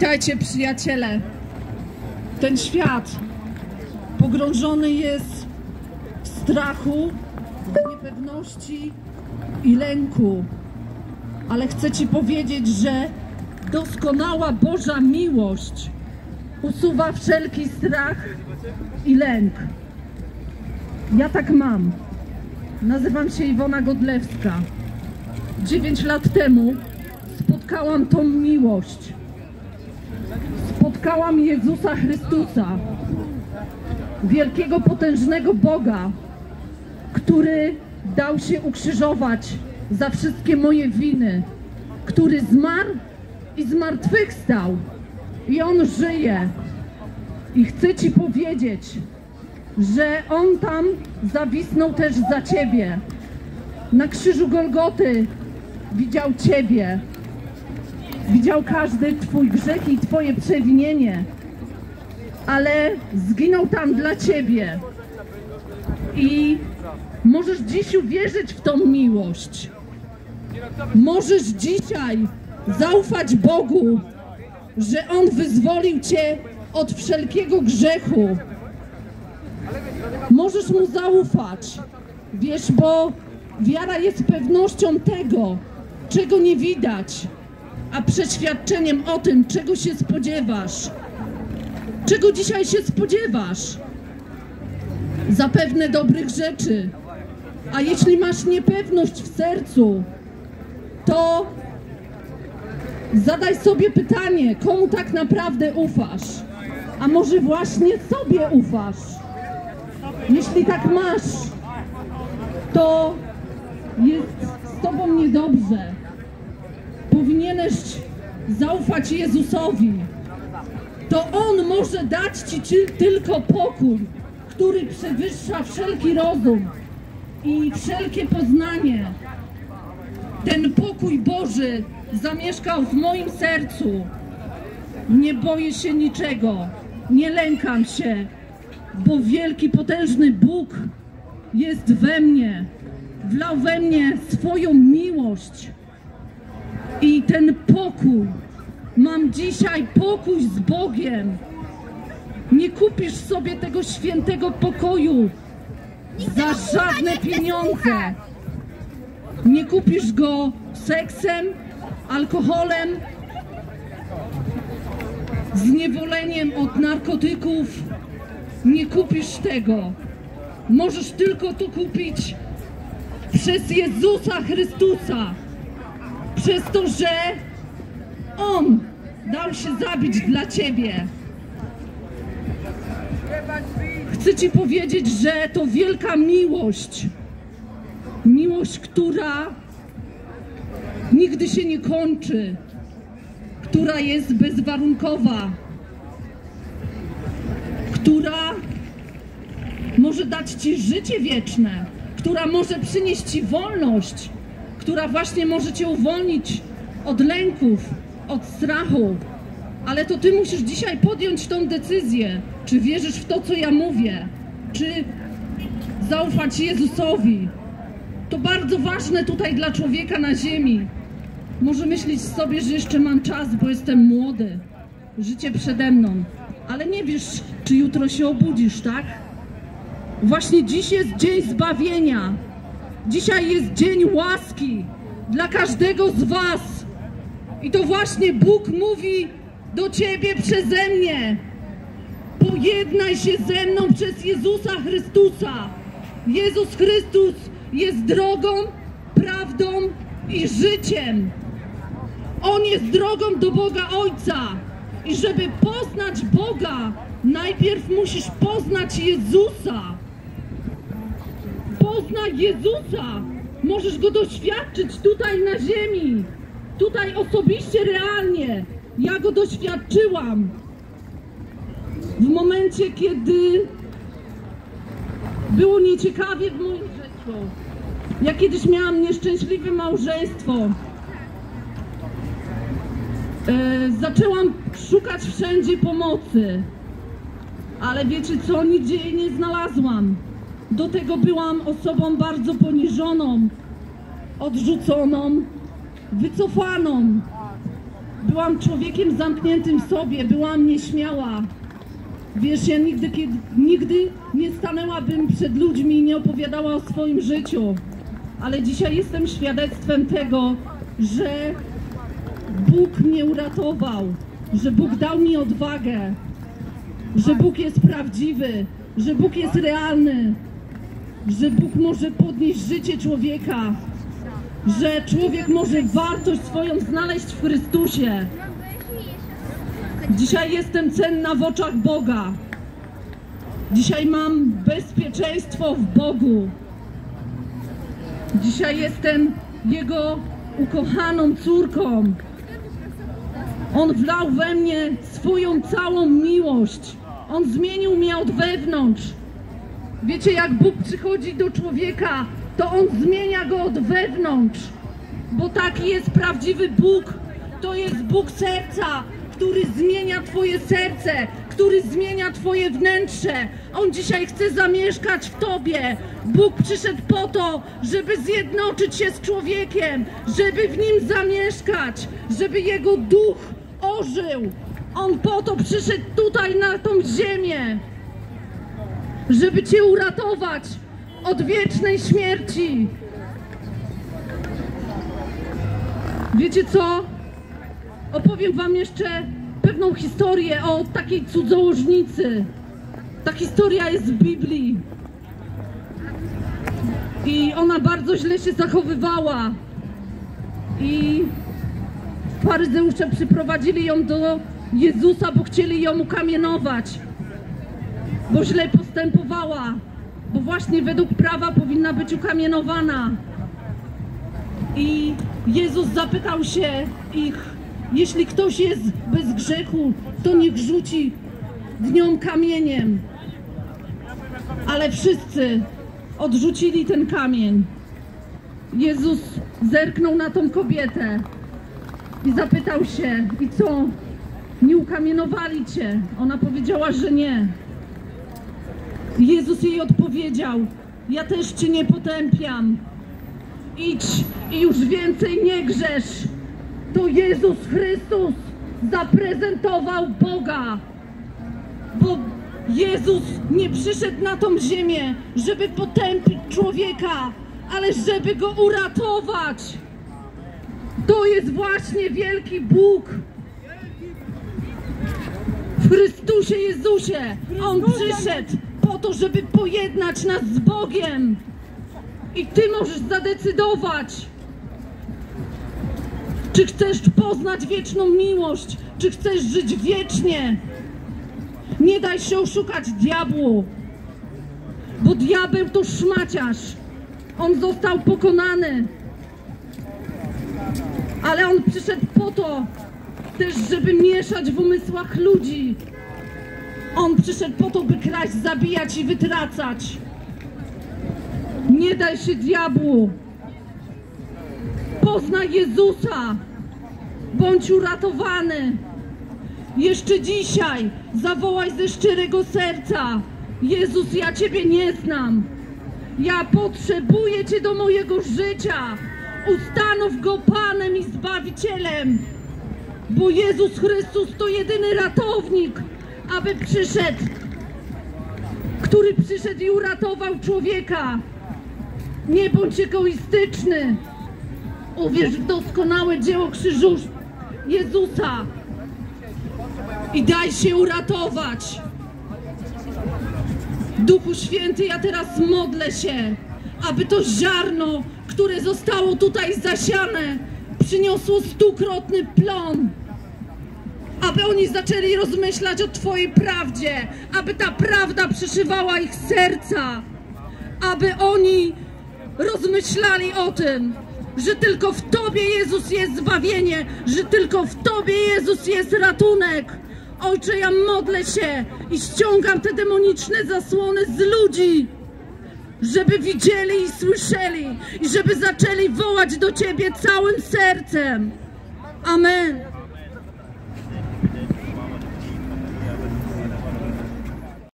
Witajcie przyjaciele. Ten świat pogrążony jest w strachu, w niepewności i lęku. Ale chcę Ci powiedzieć, że doskonała Boża miłość usuwa wszelki strach i lęk. Ja tak mam. Nazywam się Iwona Godlewska. Dziewięć lat temu spotkałam tą miłość. Spotkałam Jezusa Chrystusa, wielkiego, potężnego Boga, który dał się ukrzyżować za wszystkie moje winy, który zmarł i zmartwychwstał. I On żyje. I chcę Ci powiedzieć, że On tam zawisnął też za Ciebie. Na krzyżu Golgoty widział Ciebie. Widział każdy Twój grzech i Twoje przewinienie, ale zginął tam dla Ciebie. I możesz dziś uwierzyć w tą miłość. Możesz dzisiaj zaufać Bogu, że On wyzwolił Cię od wszelkiego grzechu. Możesz Mu zaufać, wiesz, bo wiara jest pewnością tego, czego nie widać, a przeświadczeniem o tym, czego się spodziewasz. Czego dzisiaj się spodziewasz? Zapewne dobrych rzeczy. A jeśli masz niepewność w sercu, to zadaj sobie pytanie, komu tak naprawdę ufasz? A może właśnie sobie ufasz? Jeśli tak masz, to jest z tobą niedobrze. Powinieneś zaufać Jezusowi. To On może dać ci tylko pokój, który przewyższa wszelki rozum i wszelkie poznanie. Ten pokój Boży zamieszkał w moim sercu. Nie boję się niczego, nie lękam się, bo wielki, potężny Bóg jest we mnie. Wlał we mnie swoją miłość i ten pokój. Mam dzisiaj pokój z Bogiem. Nie kupisz sobie tego świętego pokoju za żadne pieniądze. Nie kupisz go seksem, alkoholem, zniewoleniem od narkotyków. Nie kupisz tego. Możesz tylko to kupić przez Jezusa Chrystusa. Przez to, że On dał się zabić dla Ciebie. Chcę Ci powiedzieć, że to wielka miłość. Miłość, która nigdy się nie kończy, która jest bezwarunkowa, która może dać Ci życie wieczne, która może przynieść Ci wolność, która właśnie może Cię uwolnić od lęków, od strachu. Ale to Ty musisz dzisiaj podjąć tą decyzję, czy wierzysz w to, co ja mówię, czy zaufać Jezusowi. To bardzo ważne tutaj dla człowieka na ziemi. Może myśleć sobie, że jeszcze mam czas, bo jestem młody, życie przede mną, ale nie wiesz, czy jutro się obudzisz, tak? Właśnie dziś jest dzień zbawienia. Dzisiaj jest dzień łaski dla każdego z Was. I to właśnie Bóg mówi do Ciebie przeze mnie. Pojednaj się ze mną przez Jezusa Chrystusa. Jezus Chrystus jest drogą, prawdą i życiem. On jest drogą do Boga Ojca. I żeby poznać Boga, najpierw musisz poznać Jezusa. Poznaj Jezusa. Możesz Go doświadczyć tutaj na ziemi. Tutaj osobiście, realnie. Ja Go doświadczyłam. W momencie, kiedy było nieciekawie w moim życiu. Ja kiedyś miałam nieszczęśliwe małżeństwo. E, zaczęłam szukać wszędzie pomocy, ale wiecie co, nigdzie jej nie znalazłam. Do tego byłam osobą bardzo poniżoną, odrzuconą, wycofaną. byłam człowiekiem zamkniętym w sobie, byłam nieśmiała. Wiesz, ja nigdy, kiedy, nigdy nie stanęłabym przed ludźmi i nie opowiadała o swoim życiu. Ale dzisiaj jestem świadectwem tego, że Bóg mnie uratował, że Bóg dał mi odwagę, że Bóg jest prawdziwy, że Bóg jest realny, że Bóg może podnieść życie człowieka, że człowiek może wartość swoją znaleźć w Chrystusie. Dzisiaj jestem cenna w oczach Boga. Dzisiaj mam bezpieczeństwo w Bogu. Dzisiaj jestem Jego ukochaną córką. On wlał we mnie swoją całą miłość. On zmienił mnie od wewnątrz. Wiecie, jak Bóg przychodzi do człowieka, to On zmienia go od wewnątrz. Bo taki jest prawdziwy Bóg. To jest Bóg serca, który zmienia Twoje serce, który zmienia Twoje wnętrze. On dzisiaj chce zamieszkać w Tobie. Bóg przyszedł po to, żeby zjednoczyć się z człowiekiem, żeby w nim zamieszkać, żeby jego duch ożył. On po to przyszedł tutaj na tą ziemię, żeby Cię uratować od wiecznej śmierci. Wiecie co? Opowiem Wam jeszcze pewną historię o takiej cudzołożnicy. Ta historia jest w Biblii. I ona bardzo źle się zachowywała. I faryzeusze przyprowadzili ją do Jezusa, bo chcieli ją ukamienować. Bo źle postępowała. Bo właśnie według prawa powinna być ukamienowana. I Jezus zapytał się ich, jeśli ktoś jest bez grzechu, to niech rzuci w nią kamieniem. Ale wszyscy odrzucili ten kamień. Jezus zerknął na tą kobietę i zapytał się, i co? Nie ukamienowali cię? Ona powiedziała, że nie. Jezus jej odpowiedział, ja też cię nie potępiam. Idź i już więcej nie grzesz. To Jezus Chrystus zaprezentował Boga. Bo Jezus nie przyszedł na tą ziemię, żeby potępić człowieka, ale żeby go uratować. To jest właśnie wielki Bóg. W Chrystusie Jezusie On przyszedł to, żeby pojednać nas z Bogiem. I Ty możesz zadecydować, czy chcesz poznać wieczną miłość, czy chcesz żyć wiecznie. Nie daj się oszukać diabłu, bo diabeł to szmaciarz. On został pokonany. Ale on przyszedł po to też, żeby mieszać w umysłach ludzi. On przyszedł po to, by kraść, zabijać i wytracać. Nie daj się diabłu. Poznaj Jezusa. Bądź uratowany. Jeszcze dzisiaj zawołaj ze szczerego serca. Jezus, ja Ciebie nie znam. Ja potrzebuję Cię do mojego życia. Ustanów Go Panem i Zbawicielem. Bo Jezus Chrystus to jedyny ratownik, aby przyszedł, który przyszedł i uratował człowieka. Nie bądź egoistyczny. Uwierz w doskonałe dzieło krzyżu Jezusa i daj się uratować. Duchu Święty, ja teraz modlę się, aby to ziarno, które zostało tutaj zasiane, przyniosło stukrotny plon. Aby oni zaczęli rozmyślać o Twojej prawdzie, aby ta prawda przeszywała ich serca, aby oni rozmyślali o tym, że tylko w Tobie Jezus jest zbawienie, że tylko w Tobie Jezus jest ratunek. Ojcze, ja modlę się i ściągam te demoniczne zasłony z ludzi, żeby widzieli i słyszeli i żeby zaczęli wołać do Ciebie całym sercem. Amen.